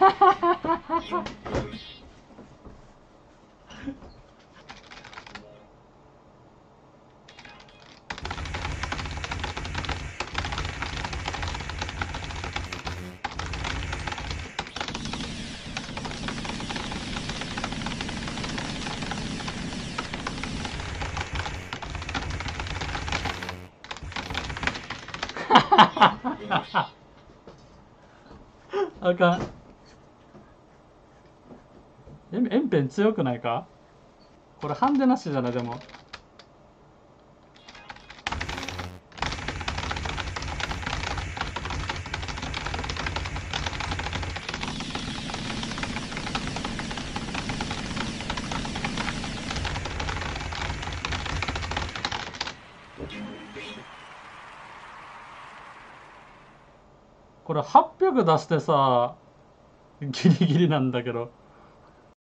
哈哈哈哈哈哈 okay んえエンペン強くないか？これハンデなしじゃない？でも。これ800出してさギリギリなんだけど。